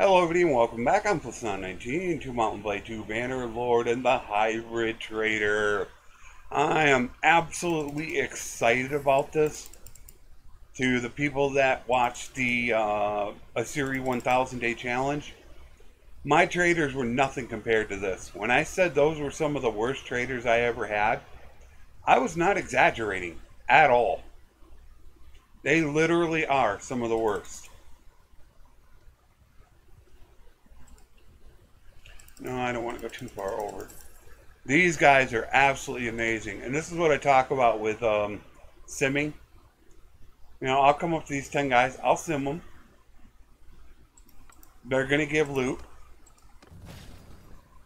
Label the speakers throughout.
Speaker 1: Hello everybody and welcome back. I'm Flesson19 to Mount and Blade 2 Bannerlord and the Hybrid Trader. I am absolutely excited about this. To the people that watched the uh, Aserai 1000 Day Challenge, my traders were nothing compared to this. When I said those were some of the worst traders I ever had, I was not exaggerating at all. They literally are some of the worst. No, I don't want to go too far over. These guys are absolutely amazing. And this is what I talk about with um, simming. You know, I'll come up to these 10 guys. I'll sim them. They're going to give loot.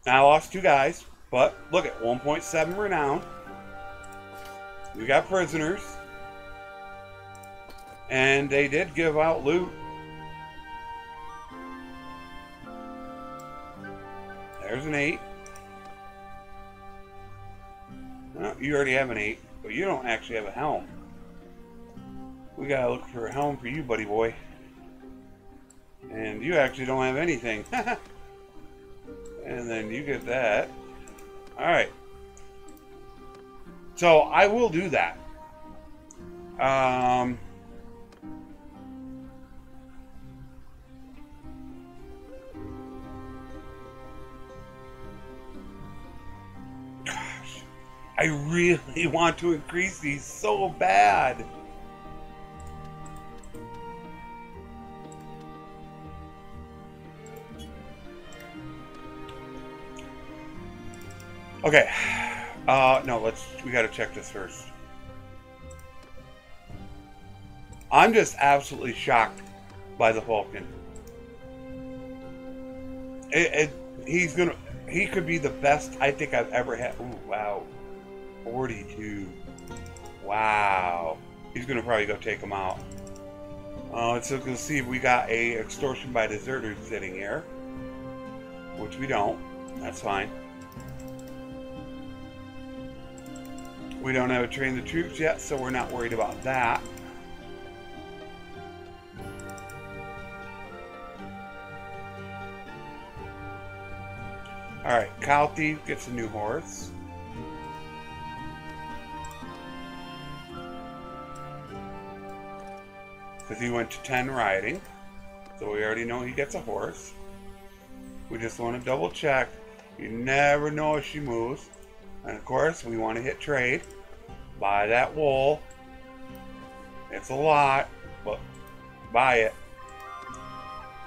Speaker 1: Now, I lost two guys. But look at 1.7 renown. We got prisoners. And they did give out loot. There's an 8. Well, you already have an 8, but you don't actually have a helm. We gotta look for a helm for you, buddy boy. And you actually don't have anything. and then you get that. Alright. So, I will do that. Um... I really want to increase these so bad. Okay. Uh, no, let's, we gotta check this first. I'm just absolutely shocked by the Falcon. It, it, he's gonna, he could be the best I think I've ever had. Ooh, wow. 42. Wow. He's going to probably go take him out. Uh, let's look and see if we got a extortion by deserters sitting here. Which we don't. That's fine. We don't have a train the troops yet, so we're not worried about that. Alright, Cow Thief gets a new horse. Because he went to 10 riding. So we already know he gets a horse. We just want to double check. You never know if she moves. And of course, we want to hit trade. Buy that wool. It's a lot, but buy it.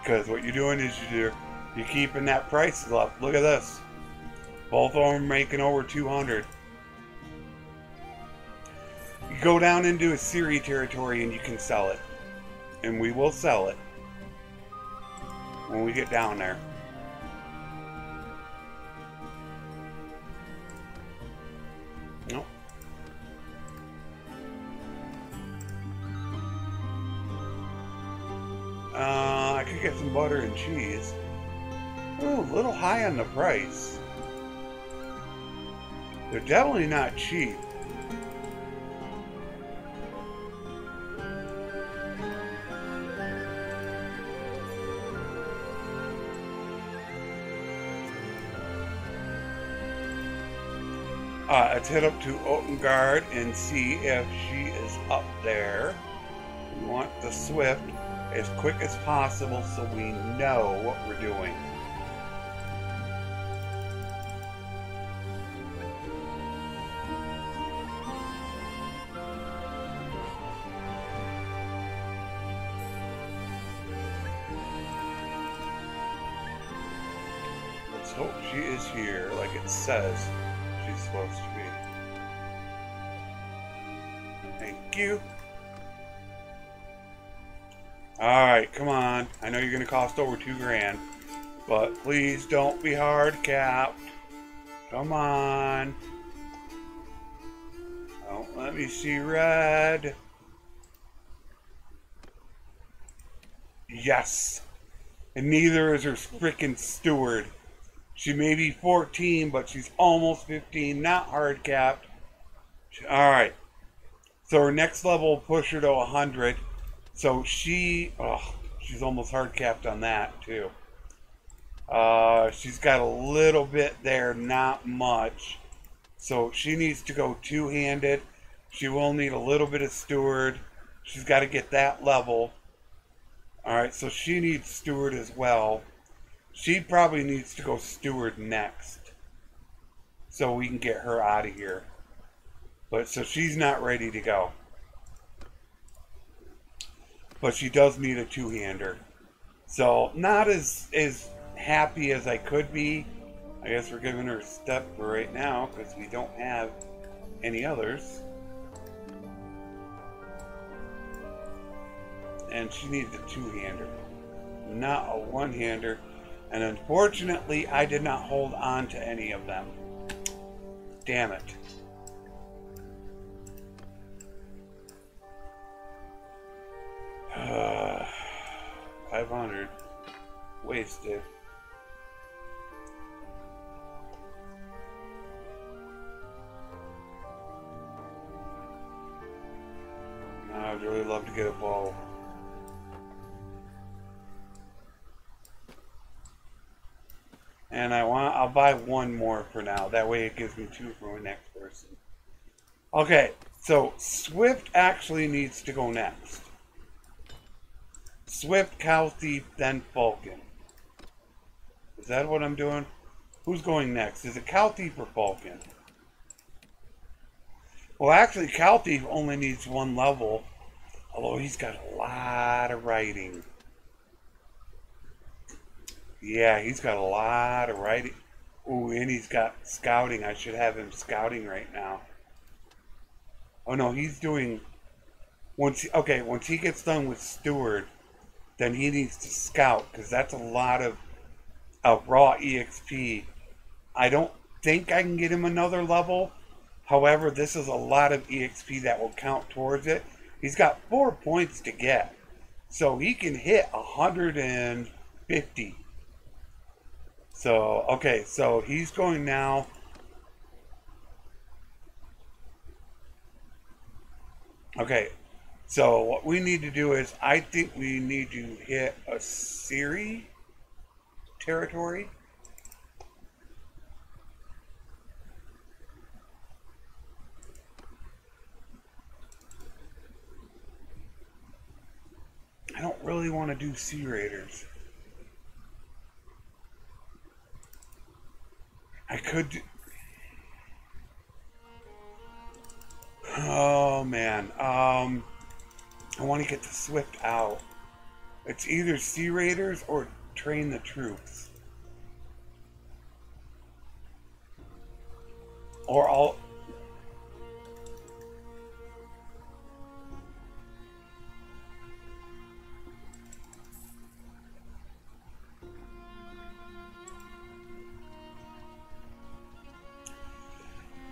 Speaker 1: Because what you're doing is you're, you're keeping that price up. Look at this. Both of them making over 200. You go down into Aserai territory and you can sell it and we will sell it when we get down there. Nope. Uh, I could get some butter and cheese. Ooh, a little high on the price. They're definitely not cheap. Uh, let's head up to Otengard and see if she is up there. We want the Swift as quick as possible so we know what we're doing. Let's hope she is here like it says supposed to be. Thank you. Alright, come on. I know you're going to cost over two grand. But please don't be hard capped. Come on. Don't let me see red. Yes. And neither is her freaking steward. She may be 14, but she's almost 15, not hard capped. All right. So her next level push her to 100. So she, oh, she's almost hard capped on that too. Uh, she's got a little bit there, not much. So she needs to go two-handed. She will need a little bit of steward. She's got to get that level. All right, so she needs steward as well. She probably needs to go steward next. So we can get her out of here. But so she's not ready to go. But she does need a two-hander. So not as as happy as I could be. I guess we're giving her a step for right now because we don't have any others. And she needs a two-hander, not a one-hander. And unfortunately, I did not hold on to any of them. Damn it. Uh, 500. Wasted. I'd really love to get a ball. I'll buy one more for now. That way it gives me two for my next person. Okay, so Swift actually needs to go next. Swift, Cow Thief, then Falcon. Is that what I'm doing? Who's going next? Is it Cow Thief or Falcon? Well, actually, Cow Thief only needs one level. Although he's got a lot of writing. Yeah, he's got a lot of writing. Ooh, and he's got scouting. I should have him scouting right now. Oh no, he's doing once he, okay, once he gets done with Steward, then he needs to scout because that's a lot of of raw EXP. I don't think I can get him another level. However, this is a lot of EXP that will count towards it. He's got four points to get. So he can hit 150 so, okay, so he's going now. Okay, so what we need to do is, I think we need to hit Aserai territory. I don't really want to do Sea Raiders. I could. Oh man, um, I want to get the Swift out. It's either Sea Raiders or train the troops. Or I'll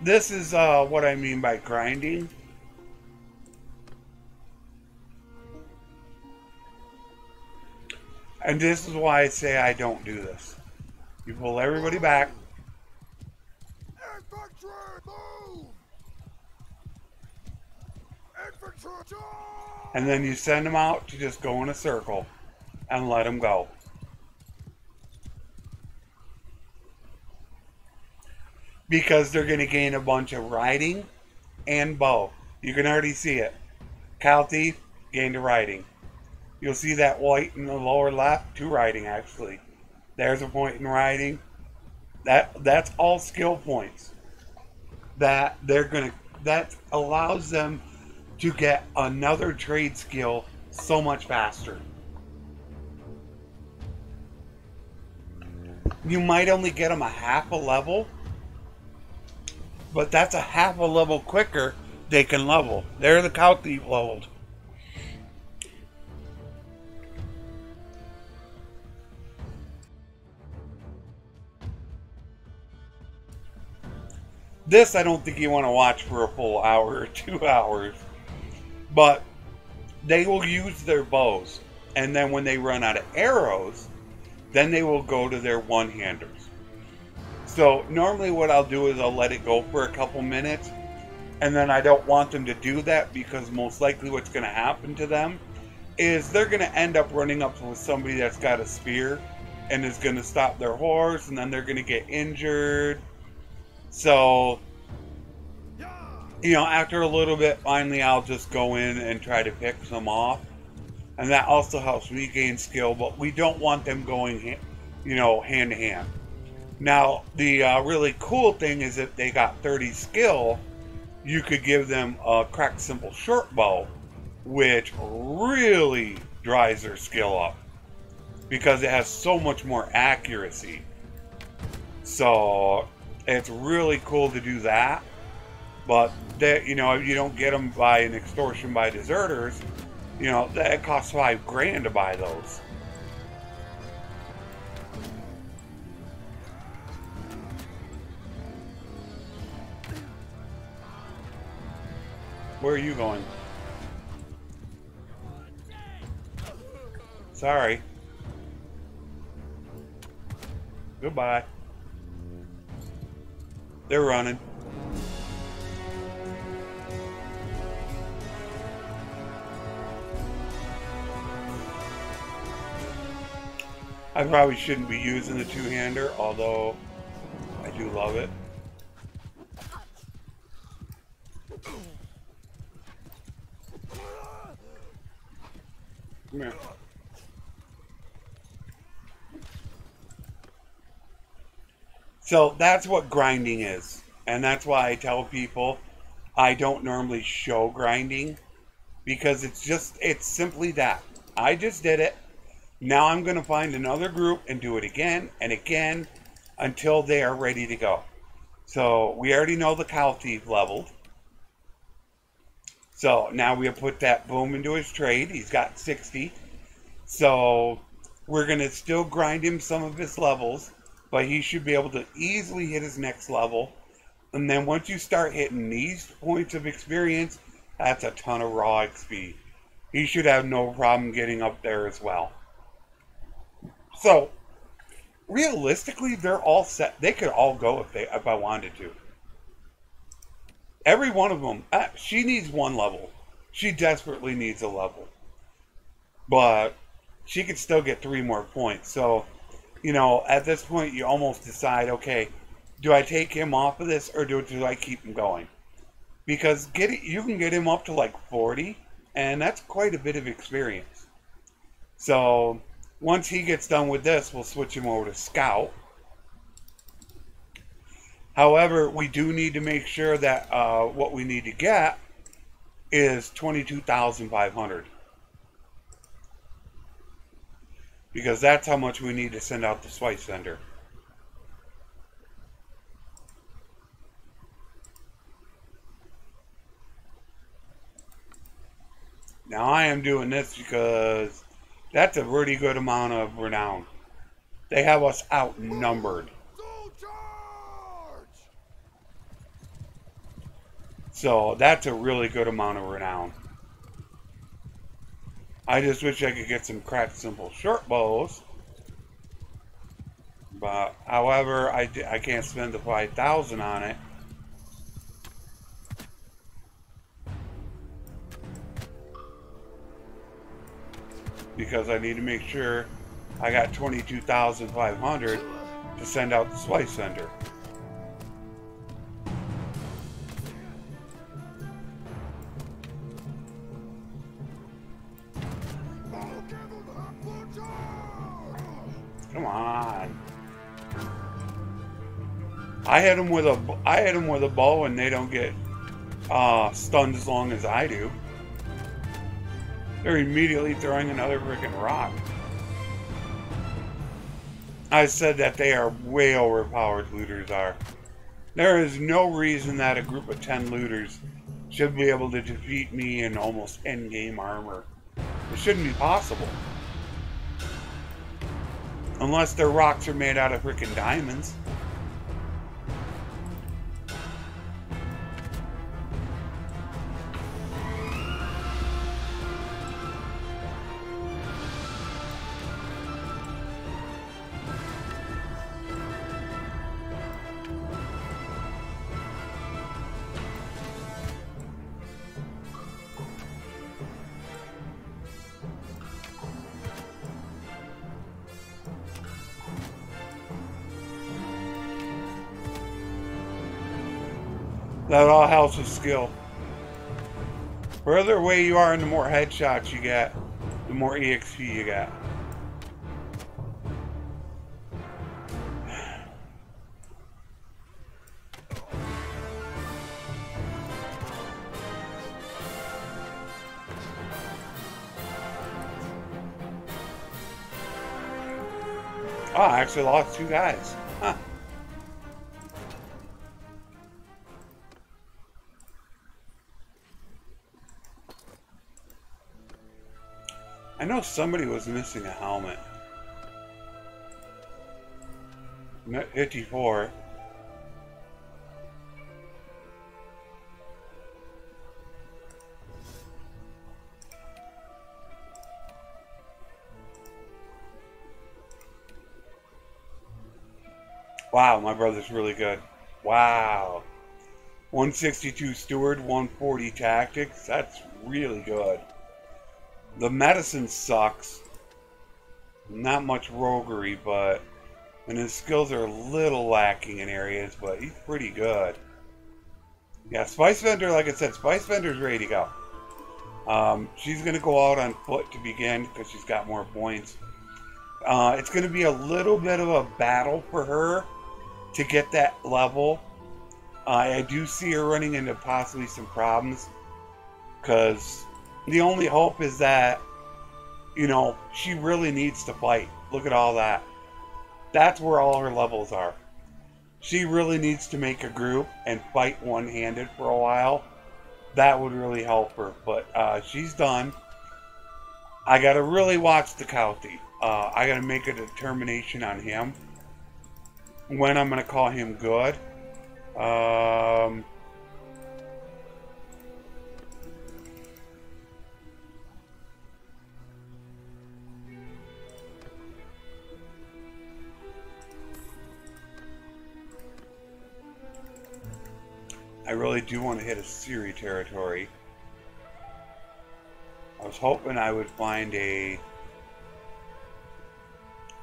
Speaker 1: This is uh, what I mean by grinding. And this is why I say I don't do this. You pull everybody back. Infantry, move! Infantry, and then you send them out to just go in a circle and let them go. Because they're going to gain a bunch of riding and bow. You can already see it. Cow Thief gained a riding. You'll see that white in the lower left, two riding actually. There's a point in riding. That that's all skill points. That they're gonna that allows them to get another trade skill so much faster. You might only get them a half a level, but that's a half a level quicker they can level. They're the Cow Thief leveled. This I don't think you want to watch for a full hour or two hours. But they will use their bows. And then when they run out of arrows, then they will go to their one-handers. So normally what I'll do is I'll let it go for a couple minutes and then I don't want them to do that because most likely what's going to happen to them is they're going to end up running up with somebody that's got a spear and is going to stop their horse, and then they're going to get injured. So, you know, after a little bit, finally I'll just go in and try to pick some off. And that also helps me gain skill, but we don't want them going, you know, hand to hand. Now, the uh, really cool thing is if they got 30 skill, you could give them a cracked simple short bow, which really dries their skill up because it has so much more accuracy. So it's really cool to do that. But that you know, you don't get them by an extortion by deserters. You know, that costs five grand to buy those. Where are you going? Sorry. Goodbye. They're running. I probably shouldn't be using the two-hander, although I do love it. Come here. So that's what grinding is. And that's why I tell people I don't normally show grinding because it's just, it's simply that. I just did it. Now I'm going to find another group and do it again and again until they are ready to go. So we already know the cow thief leveled. So now we have put that boom into his trade. He's got 60. So we're going to still grind him some of his levels but he should be able to easily hit his next level. And then once you start hitting these points of experience, that's a ton of raw XP. He should have no problem getting up there as well. So, realistically, they're all set. They could all go if they if I wanted to. Every one of them. Uh, she needs one level. She desperately needs a level. But she could still get three more points. So you know, at this point, you almost decide, okay, do I take him off of this or do, do I keep him going? Because get it, you can get him up to like 40, and that's quite a bit of experience. So once he gets done with this, we'll switch him over to Scout. However, we do need to make sure that uh, what we need to get is 22,500. because that's how much we need to send out the Spice Vendor. Now I am doing this because that's a really good amount of renown. They have us outnumbered. So that's a really good amount of renown. I just wish I could get some cracked simple short bows. But, however, I, I can't spend the 5000 on it. Because I need to make sure I got 22,500 to send out the Spice Vendor. I hit them with a I hit them with a bow and they don't get uh, stunned as long as I do. They're immediately throwing another freaking rock. I said that they are way overpowered looters are. There is no reason that a group of 10 looters should be able to defeat me in almost endgame armor. It shouldn't be possible. Unless their rocks are made out of freaking diamonds. Skill. Further away you are, and the more headshots you get, the more EXP you get. Oh, I actually lost two guys. Huh. I know somebody was missing a helmet. 54. Wow, my brother's really good. Wow. 162 Steward, 140 Tactics. That's really good. The medicine sucks. Not much roguery, but and his skills are a little lacking in areas, but he's pretty good. Yeah, Spice Vendor, like I said, Spice Vendor's ready to go. Um, she's going to go out on foot to begin because she's got more points. Uh, it's going to be a little bit of a battle for her to get that level. Uh, I do see her running into possibly some problems because the only hope is that, you know, she really needs to fight. Look at all that. That's where all her levels are. She really needs to make a group and fight one handed for a while. That would really help her. But uh, she's done. I got to really watch the Calty. Uh, I got to make a determination on him when I'm to call him good. Um, really do want to hit Aserai territory. I was hoping I would find a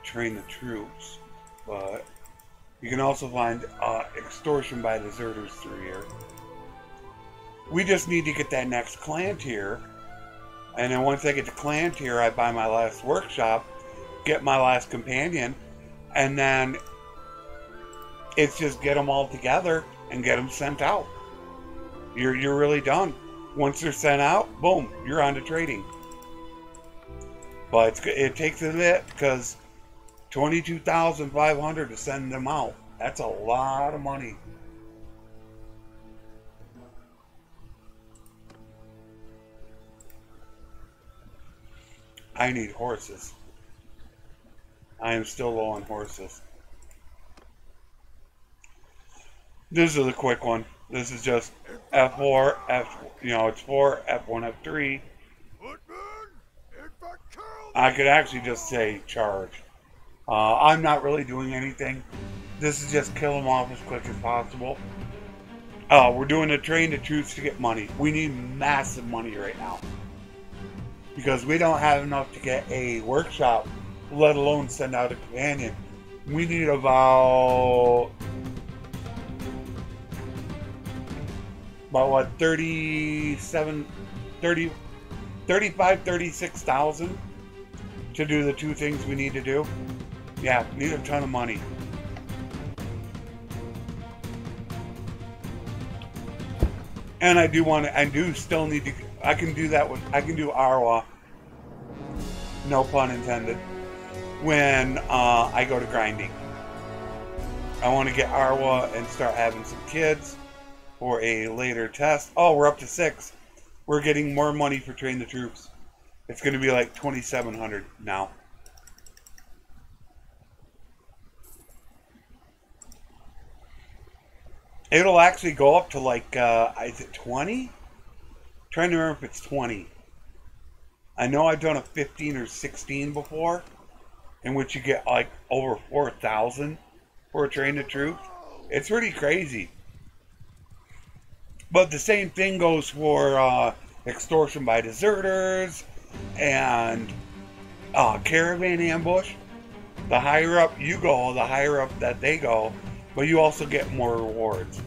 Speaker 1: train the troops, but you can also find uh, extortion by deserters through here. We just need to get that next clan tier. And then once I get the clan tier, I buy my last workshop, get my last companion, and then it's just get them all together and get them sent out. You're, you're really done. Once they're sent out, boom, you're on to trading. But it takes a bit because 22,500 to send them out. That's a lot of money. I need horses. I am still low on horses. This is a quick one. This is just F4, F, you know, it's 4, F1, F3. I could actually just say charge. Uh, I'm not really doing anything. This is just kill them off as quick as possible. Uh, we're doing a train to troops to get money. We need massive money right now. Because we don't have enough to get a workshop, let alone send out a companion. We need about about what 37 30 35 36,000 to do the two things we need to do. Yeah, need a ton of money. And I do want to, I do still need to, I can do that with, I can do Arwa, no pun intended, when uh, I go to grinding. I want to get Arwa and start having some kids for a later test. Oh, we're up to six. We're getting more money for Train the Troops. It's going to be like 2700 now. It'll actually go up to like, uh, is it 20? trying to remember if it's 20. I know I've done a 15 or 16 before, in which you get like over 4,000 for a train of troops. It's pretty crazy. But the same thing goes for uh, extortion by deserters and uh, caravan ambush. The higher up you go, the higher up that they go, but you also get more rewards.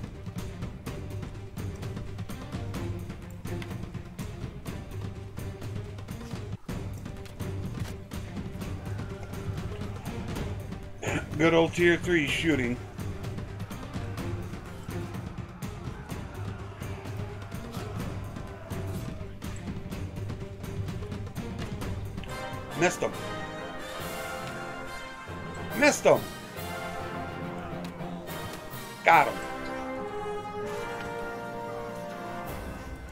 Speaker 1: Good old tier 3 shooting. Missed him. Missed him. Got him.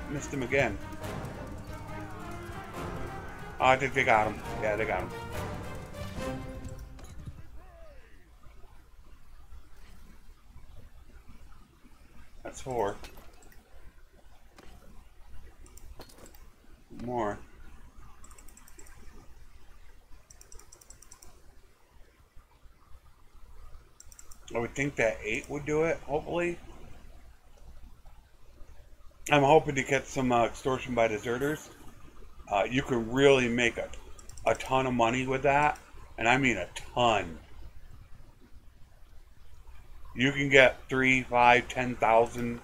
Speaker 1: Missed him again. Oh, I think they got him. Yeah, they got him. That's four. More. I would think that eight would do it, hopefully. I'm hoping to get some uh, extortion by deserters. Uh, you can really make a, a ton of money with that, and I mean a ton. You can get three, five, ten thousand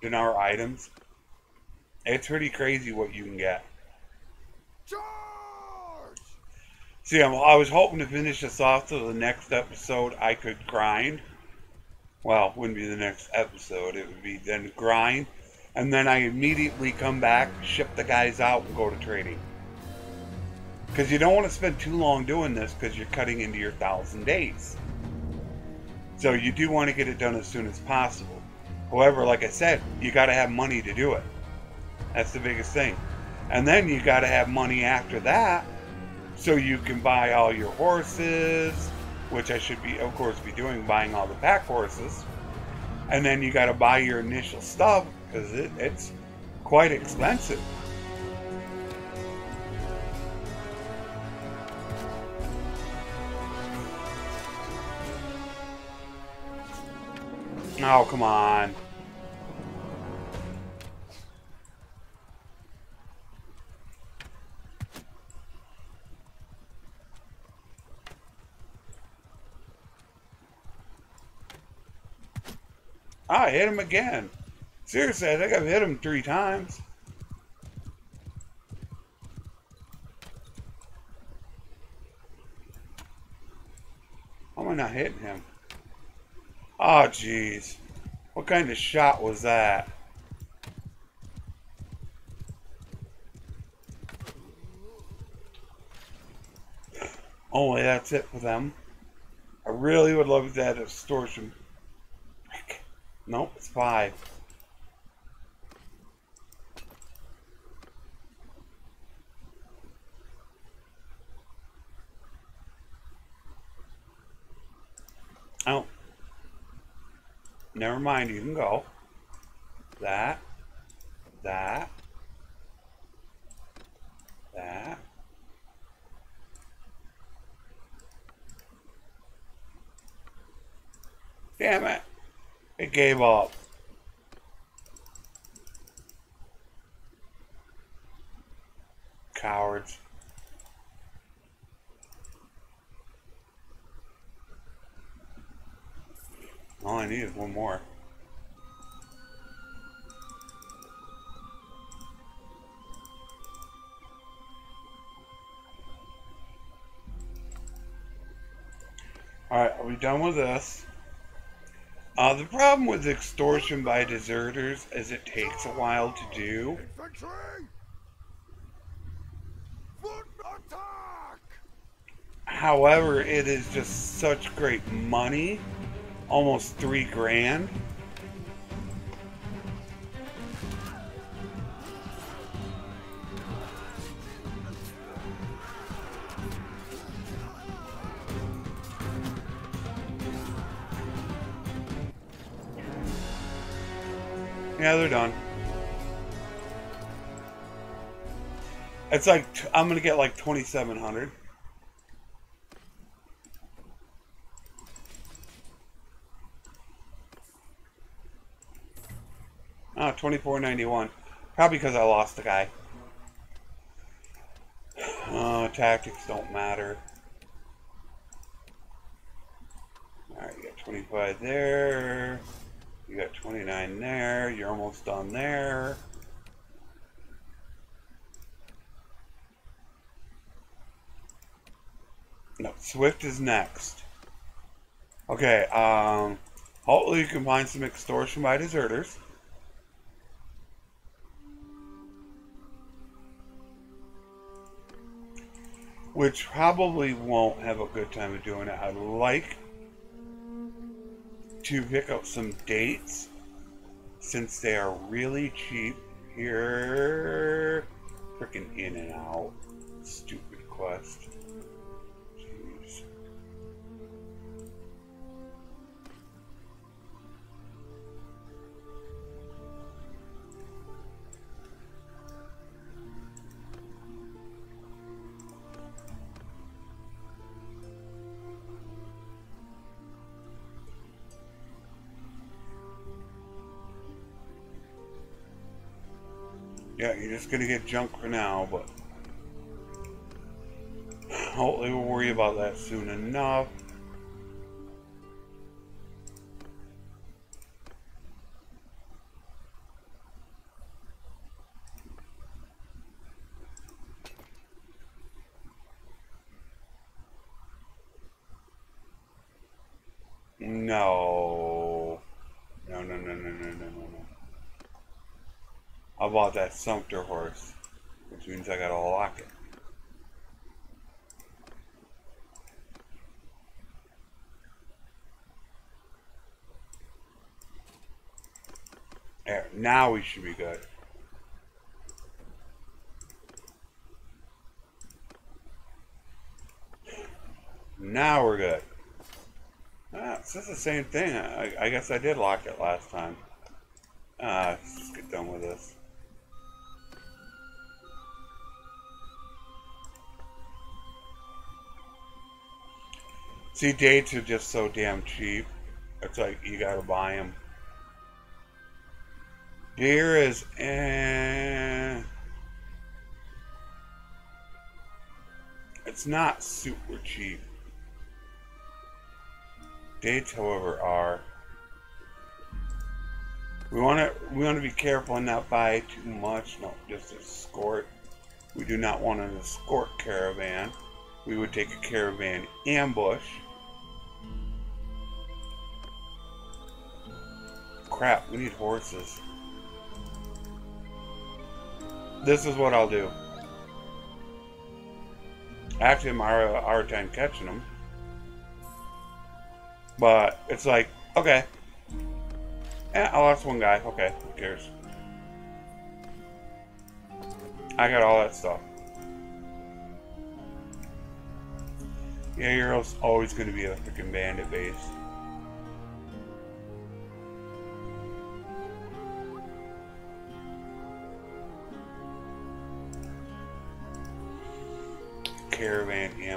Speaker 1: dinar items. It's pretty crazy what you can get. Charge! See, I was hoping to finish this off so the next episode I could grind. Well, wouldn't be the next episode. It would be then grind. And then I immediately come back, ship the guys out, and go to trading. Because you don't want to spend too long doing this because you're cutting into your thousand days. So you do want to get it done as soon as possible. However, like I said, you got to have money to do it. That's the biggest thing. And then you got to have money after that so you can buy all your horses, which I should be, of course, be doing, buying all the pack horses. And then you got to buy your initial stuff because it, it's quite expensive. Oh, come on. I hit him again. Seriously, I think I've hit him three times. How am I not hitting him? Oh, jeez. What kind of shot was that? Only that's it for them. I really would love that extortion Nope, it's five. Oh. Never mind, you can go. That. That. That. Damn it. It gave up. Cowards. All I need is one more. Alright, are we done with this? Uh, the problem with extortion by deserters is it takes a while to do. However, it is just such great money, almost three grand. Yeah, they're done. It's like, I'm going to get like 2,700. Oh, ah, 2491. Probably because I lost the guy. Oh, tactics don't matter. Alright, you got 25 there. You got 29 there. You're almost done there. No, Swift is next. Okay, um, hopefully you can find some extortion by deserters. Which probably won't have a good time of doing it. I'd like to pick up some dates since they are really cheap here. Freaking in and out. Stupid quest. Yeah, gonna get junk for now, but hopefully we'll worry about that soon enough. Sumpter horse, which means I gotta lock it. There, now we should be good. Now we're good. Ah, it's just the same thing. I, I guess I did lock it last time. Ah, let's just get done with this. See, dates are just so damn cheap. It's like you gotta buy them. Deer is eh. It's not super cheap. Dates, however, are. We want to we want to be careful and not buy too much. No, just escort. We do not want an escort caravan. We would take a caravan ambush. Crap, we need horses. This is what I'll do. Actually, I'm time catching them. But it's like, okay. Yeah, I lost one guy. Okay, who cares? I got all that stuff. Yeah, you're always going to be a freaking bandit base.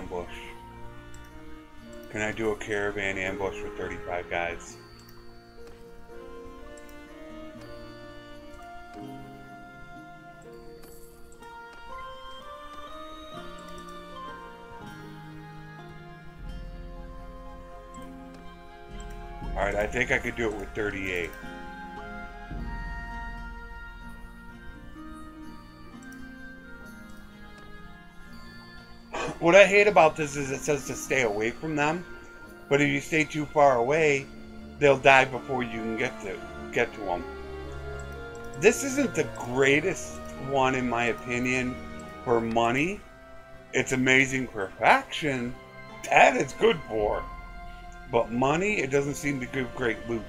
Speaker 1: Ambush. Can I do a caravan ambush with 35 guys? Alright, I think I could do it with 38. What I hate about this is it says to stay away from them, but if you stay too far away, they'll die before you can get to get to them. This isn't the greatest one in my opinion for money. It's amazing for faction. That it's good for. But money, it doesn't seem to give great loot.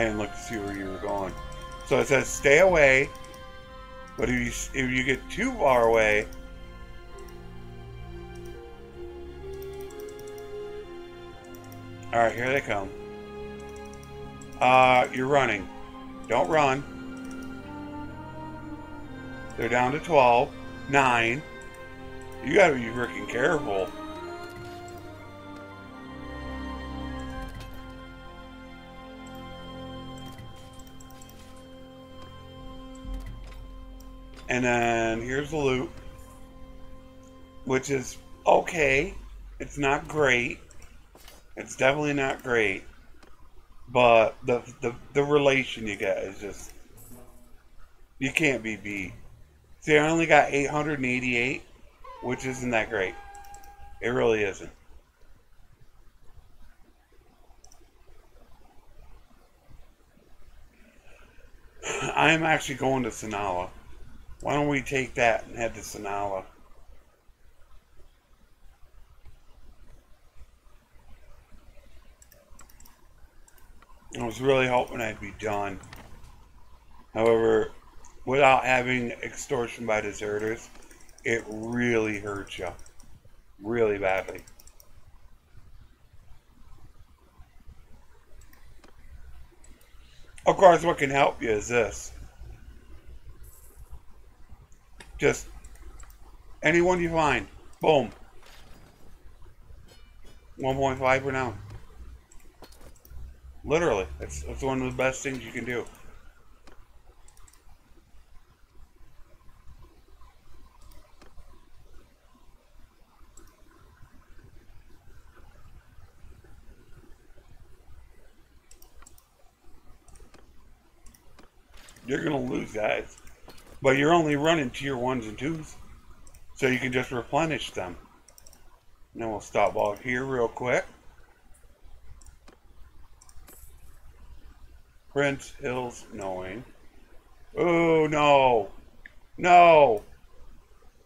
Speaker 1: I didn't look to see where you were going. So it says stay away, but if you if you get too far away, all right, here they come. Uh, you're running. Don't run. They're down to 12. 9. You gotta be freaking careful. And then here's the loot, which is okay. It's not great. It's definitely not great, but the the the relation you get is just you can't be beat. See, I only got 888, which isn't that great. It really isn't. I'm actually going to Sanala. Why don't we take that and head to Sanala? I was really hoping I'd be done. However, without having extortion by deserters, it really hurts you. Really badly. Of course, what can help you is this. Just anyone you find, boom. 1.5 per now. Literally, it's, it's one of the best things you can do. You're to lose, guys. But you're only running tier ones and twos. So you can just replenish them. And then we'll stop off here real quick. Prince Hills knowing. Oh no. No.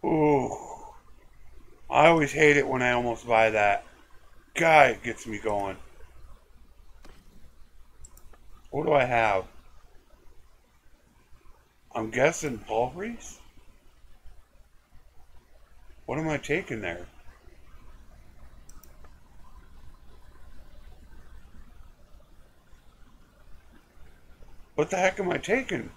Speaker 1: Ooh. I always hate it when I almost buy that. Guy gets me going. What do I have? I'm guessing Palfreys? What am I taking there? What the heck am I taking?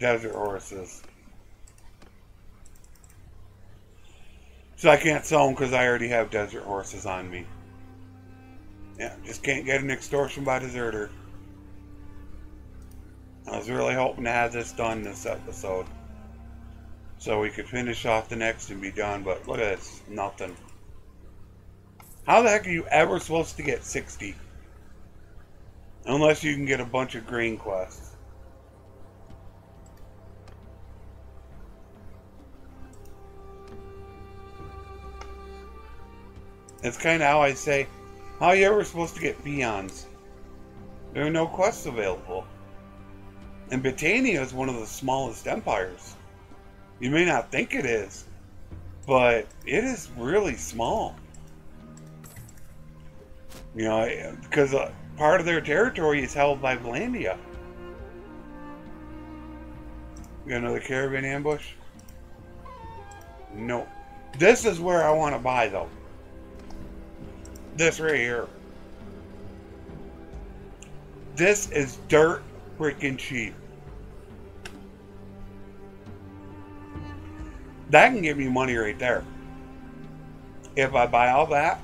Speaker 1: Desert horses. So I can't sell them because I already have desert horses on me. Yeah, just can't get an extortion by deserter. I was really hoping to have this done this episode. So we could finish off the next and be done, but look at this, nothing. How the heck are you ever supposed to get 60? Unless you can get a bunch of green quests. It's kind of how I say, how are you ever supposed to get peons? There are no quests available. And Battania is one of the smallest empires. You may not think it is, but it is really small. You know, because uh, part of their territory is held by Vlandia. You got another caravan ambush? No. This is where I want to buy, though. This right here. This is dirt freaking cheap. That can give me money right there. If I buy all that,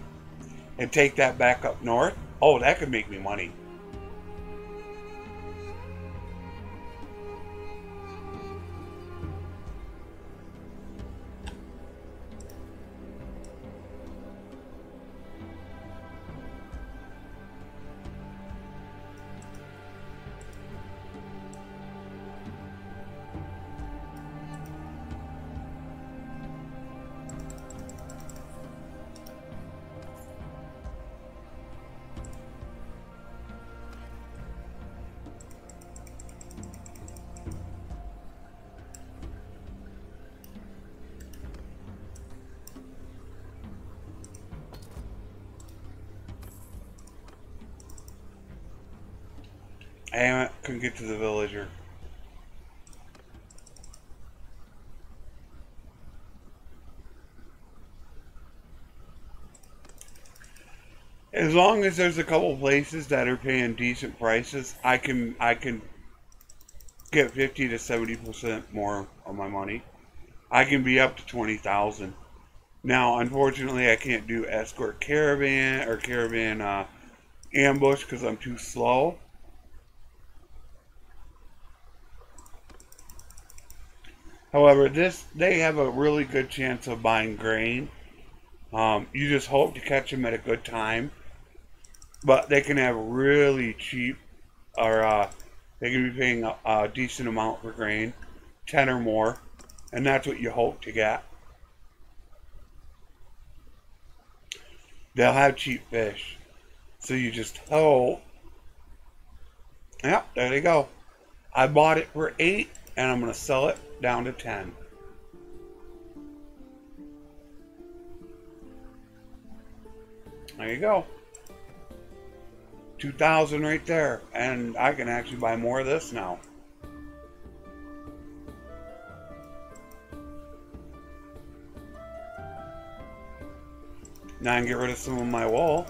Speaker 1: and take that back up north, oh, that could make me money. Damn it, couldn't get to the villager. As long as there's a couple places that are paying decent prices, I can I can get 50 to 70% more of my money. I can be up to 20,000. Now, unfortunately, I can't do escort caravan or caravan uh, ambush because I'm too slow. However, this they have a really good chance of buying grain Um, you just hope to catch them at a good time. But they can have really cheap, or uh, they can be paying a, a decent amount for grain, 10 or more, and that's what you hope to get. They'll have cheap fish. So you just hope. Yep, there they go. I bought it for 8 and I'm going to sell it down to 10. There you go. 2000 right there. And I can actually buy more of this now. Now I can get rid of some of my wool.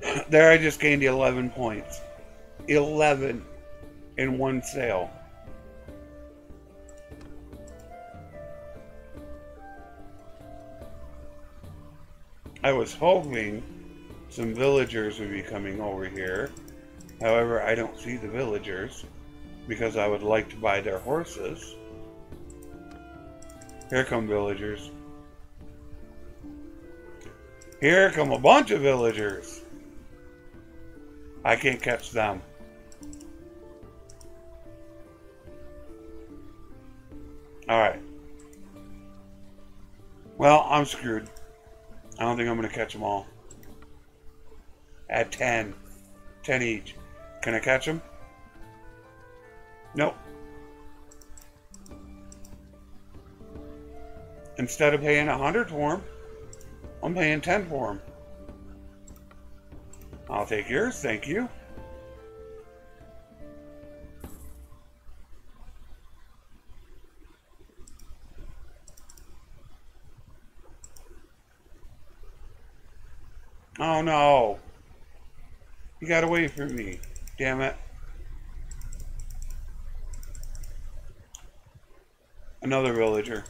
Speaker 1: there I just gained 11 points. 11 in one sale. I was hoping some villagers would be coming over here. However, I don't see the villagers because I would like to buy their horses. Here come villagers. Here come a bunch of villagers. I can't catch them. Alright. Well, I'm screwed. I don't think I'm going to catch them all. At 10. 10 each. Can I catch them? Nope. Instead of paying 100 for them, I'm paying 10 for them. I'll take yours, thank you. Got away from me. Damn it. Another villager.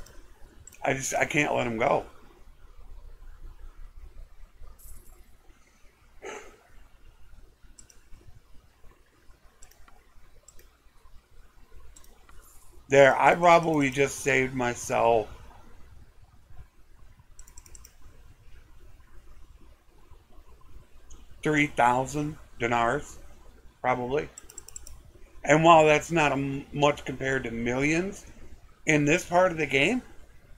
Speaker 1: I just, I can't let him go. There, I probably just saved myself three thousand dinars, probably. And while that's not much compared to millions in this part of the game,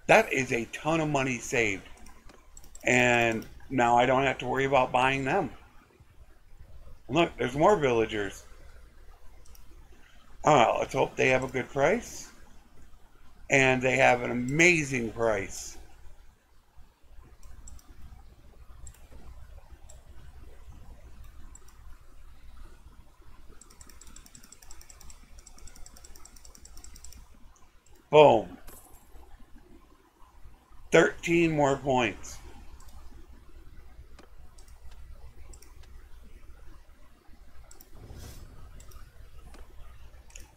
Speaker 1: that is a ton of money saved. And now I don't have to worry about buying them. Look, there's more villagers. Uh, let's hope they have a good price. And they have an amazing price. Boom. 13 more points.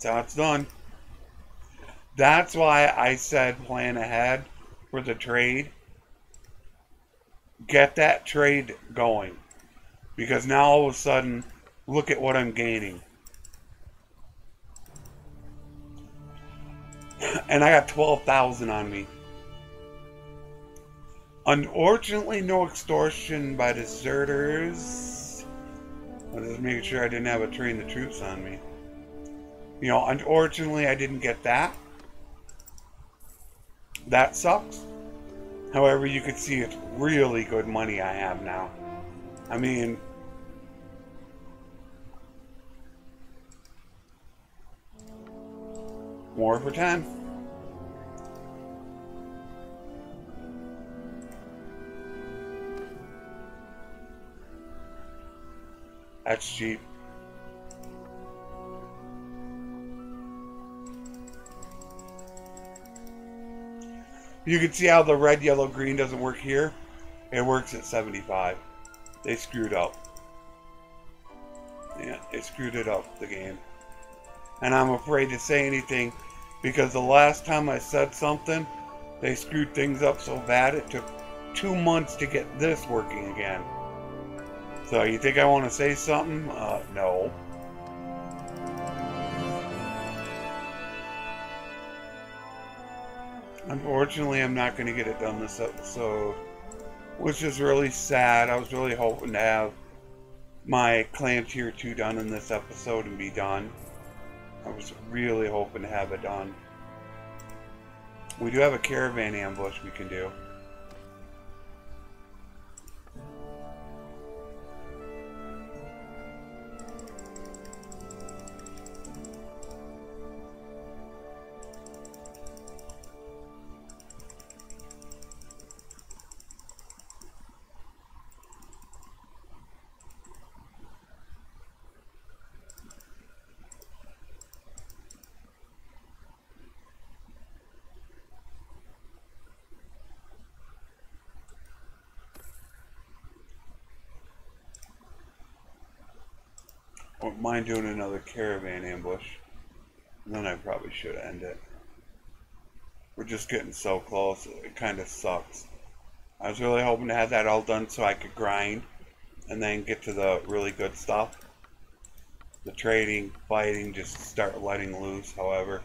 Speaker 1: That's it's done. That's why I said plan ahead for the trade. Get that trade going. Because now all of a sudden, look at what I'm gaining. And I got 12,000 on me. Unfortunately, no extortion by deserters. I was just making sure I didn't have a train the troops on me. You know, unfortunately, I didn't get that. That sucks. However, you can see it's really good money I have now. I mean, more for 10. That's cheap. You can see how the red, yellow, green doesn't work here. It works at 75. They screwed up. Yeah, they screwed it up, the game. And I'm afraid to say anything because the last time I said something, they screwed things up so bad it took two months to get this working again. So you think I want to say something? Uh, no. Unfortunately, I'm not going to get it done this episode, which is really sad. I was really hoping to have my Clan Tier 2 done in this episode and be done. I was really hoping to have it done. We do have a caravan ambush we can do. Wouldn't mind doing another caravan ambush. And then I probably should end it. We're just getting so close, it kind of sucks. I was really hoping to have that all done so I could grind and then get to the really good stuff. The trading, fighting, just start letting loose, however.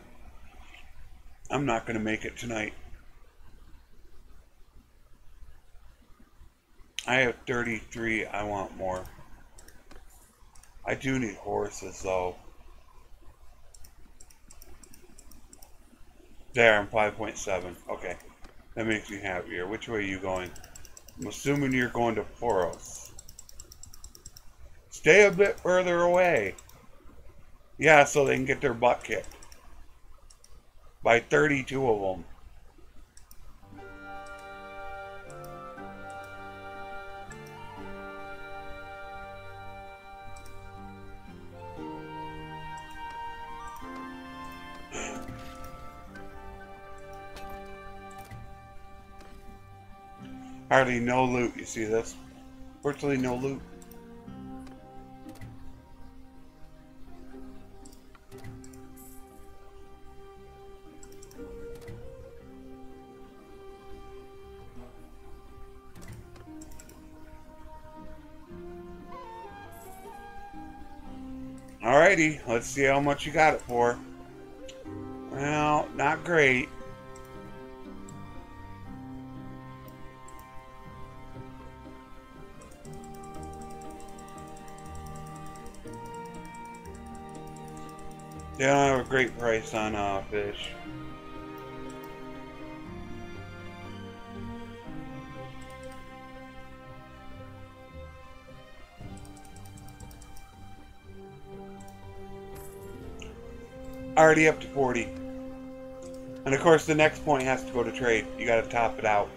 Speaker 1: I'm not going to make it tonight. I have 33, I want more. I do need horses, though. There, I'm 5.7. Okay. That makes me happier. Which way are you going? I'm assuming you're going to Poros. Stay a bit further away. Yeah, so they can get their butt kicked. By 32 of them. Hardly no loot, you see this? Virtually no loot. Alrighty, let's see how much you got it for. Well, not great. They don't have a great price on uh, fish. Already up to 40. And of course the next point has to go to trade. You gotta top it out.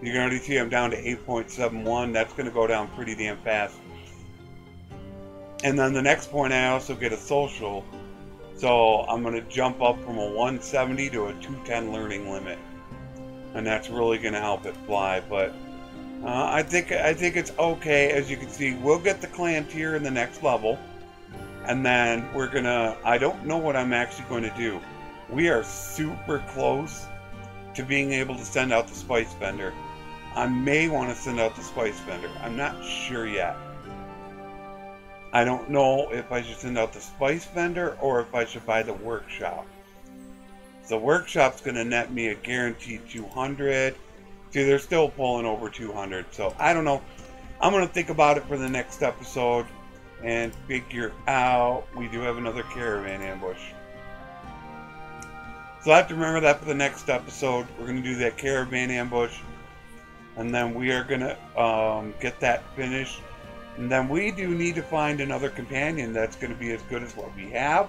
Speaker 1: You can already see I'm down to 8.71. That's gonna go down pretty damn fast. And then the next point I also get a social so I'm going to jump up from a 170 to a 210 learning limit. And that's really going to help it fly. But uh, I think I think it's okay. As you can see, we'll get the clan tier in the next level. And then we're going to... I don't know what I'm actually going to do. We are super close to being able to send out the Spice Vendor. I may want to send out the Spice Vendor. I'm not sure yet. I don't know if I should send out the spice vendor or if I should buy the workshop. The workshop's going to net me a guaranteed 200. See, they're still pulling over 200, so I don't know. I'm going to think about it for the next episode and figure out. We do have another caravan ambush. So I have to remember that for the next episode. We're going to do that caravan ambush. And then we are going to um, get that finished and then we do need to find another companion that's going to be as good as what we have.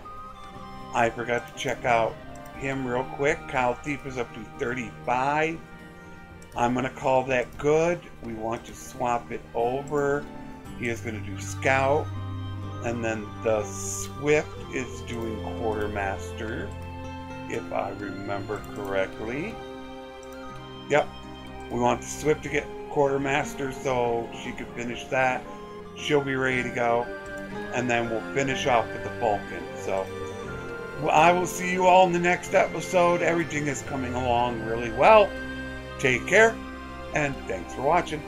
Speaker 1: I forgot to check out him real quick. Kyle Thief is up to 35. I'm going to call that good. We want to swap it over. He is going to do Scout. And then the Swift is doing Quartermaster, if I remember correctly. Yep. We want the Swift to get Quartermaster so she could finish that she'll be ready to go, and then we'll finish off with the Falcon. So I will see you all in the next episode. Everything is coming along really well. Take care, and thanks for watching.